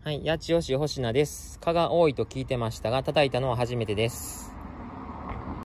はい、八千代市星名です。蚊が多いと聞いてましたが、叩いたのは初めてです。